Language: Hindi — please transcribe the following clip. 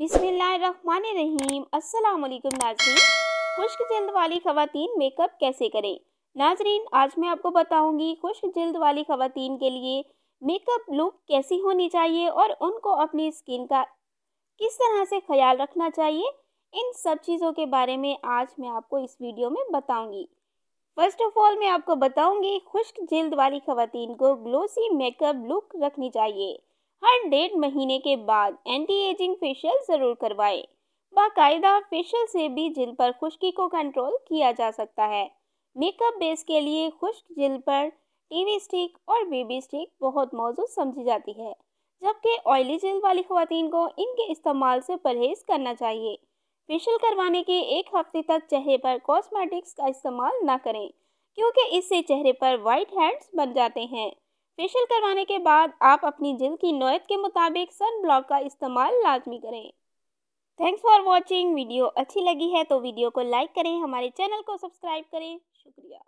बिस्मिल्लाहिर्रहमानिर्रहीम। अस्सलाम वालेकुम नाजरीन। खुश्क जल्द वाली खवातीन मेकअप कैसे करें? नाजरीन, आज मैं आपको बताऊँगी खुश्क जल्द वाली खवातीन के लिए मेकअप लुक कैसी होनी चाहिए और उनको अपनी स्किन का किस तरह से ख्याल रखना चाहिए। इन सब चीज़ों के बारे में आज मैं आपको इस वीडियो में बताऊँगी। फ़र्स्ट ऑफ़ ऑल मैं आपको बताऊँगी खुश्क जल्द वाली खवातीन को ग्लोसी मेकअप लुक रखनी चाहिए। हर डेढ़ महीने के बाद एंटी एजिंग फेशियल ज़रूर करवाएँ। बाकायदा फेशियल से भी जिल पर खुश्की को कंट्रोल किया जा सकता है। मेकअप बेस के लिए खुश्क जिल पर टीवी स्टिक और बेबी स्टिक बहुत मौजूद समझी जाती है, जबकि ऑयली जिल वाली खातन को इनके इस्तेमाल से परहेज़ करना चाहिए। फेशियल करवाने के एक हफ़्ते तक चेहरे पर कॉस्मेटिक्स का इस्तेमाल ना करें, क्योंकि इससे चेहरे पर वाइट हैंड्स बन जाते हैं। फेशियल करवाने के बाद आप अपनी जिल्द की नोयत के मुताबिक सन ब्लॉक का इस्तेमाल लाजमी करें। थैंक्स फॉर वॉचिंग वीडियो अच्छी लगी है तो वीडियो को लाइक करें, हमारे चैनल को सब्सक्राइब करें। शुक्रिया।